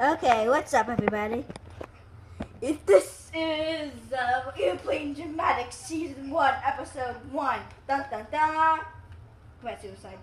Okay, what's up, everybody? If this is uh, Airplane Dramatics Season 1, Episode 1. Dun dun dun. Commit suicide.